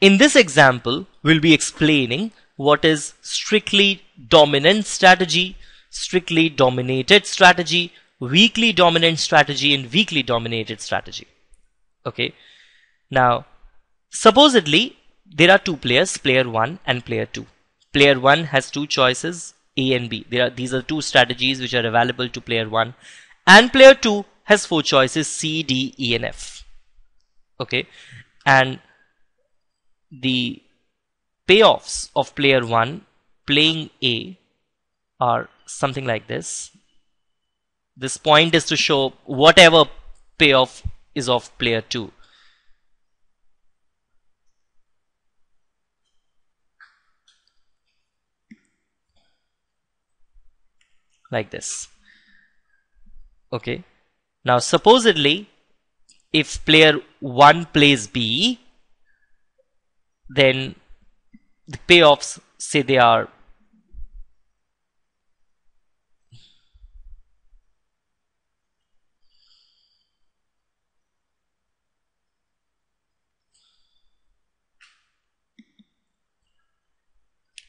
In this example, we'll be explaining what is strictly dominant strategy, strictly dominated strategy, weakly dominant strategy, and weakly dominated strategy. Okay. Now, supposedly, there are two players, player 1 and player 2. Player 1 has two choices, A and B. Are, these are two strategies which are available to player 1. And player 2 has four choices, C, D, E, and F. Okay. And the payoffs of player 1 playing A are something like this. This point is to show whatever payoff is of player 2. Like this. Okay. Now supposedly if player 1 plays B then the payoffs say they are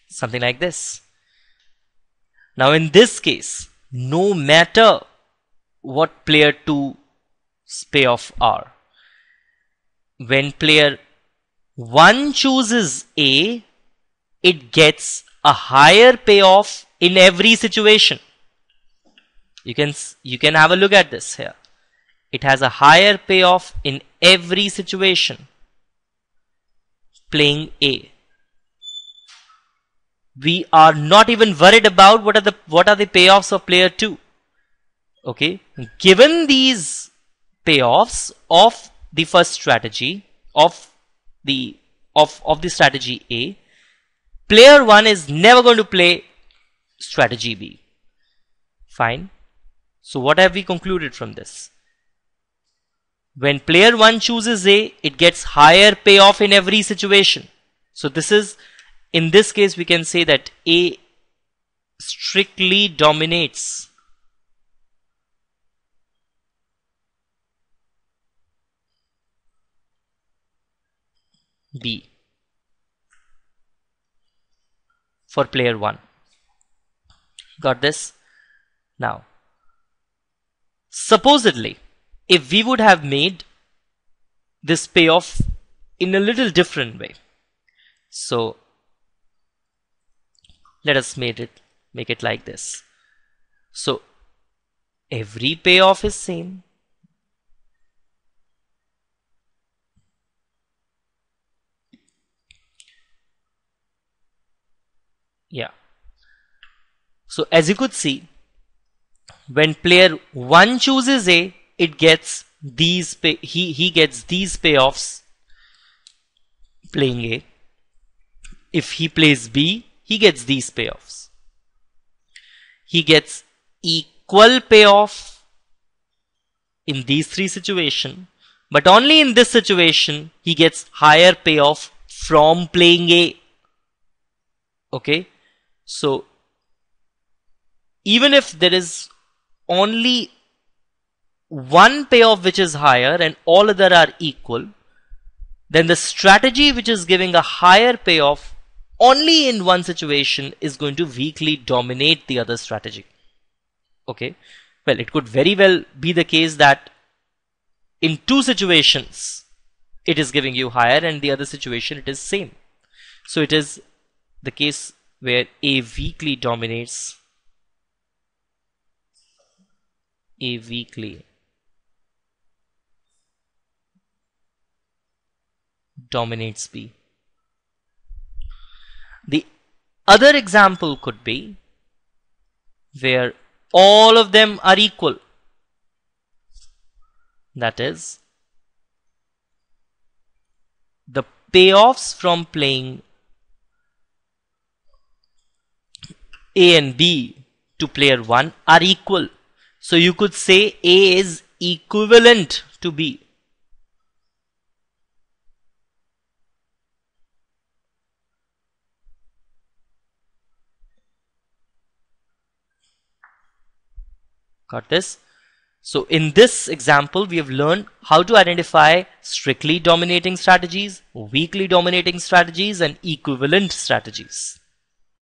something like this. Now in this case no matter what player 2's payoff are when player 1 chooses A it gets a higher payoff in every situation. You can, you can have a look at this here. It has a higher payoff in every situation. Playing A. We are not even worried about what are the what are the payoffs of player 2. Okay. Given these payoffs of the first strategy of the of, of the strategy A, player 1 is never going to play strategy B. Fine. So what have we concluded from this? When player 1 chooses A, it gets higher payoff in every situation. So this is, in this case, we can say that A strictly dominates B. For player 1 got this? Now supposedly if we would have made this payoff in a little different way so let us make it make it like this. So every payoff is same yeah. So as you could see when player 1 chooses A it gets these pay, he he gets these payoffs playing A. If he plays B he gets these payoffs. He gets equal payoff in these three situations but only in this situation he gets higher payoff from playing A. Okay so even if there is only one payoff which is higher and all other are equal, then the strategy which is giving a higher payoff only in one situation is going to weakly dominate the other strategy. Okay. Well, it could very well be the case that in two situations it is giving you higher and the other situation it is same. So it is the case where A weakly dominates A weakly dominates B. The other example could be where all of them are equal. That is, the payoffs from playing A and B to player 1 are equal. So you could say A is equivalent to B. Got this? So in this example, we have learned how to identify strictly dominating strategies, weakly dominating strategies, and equivalent strategies.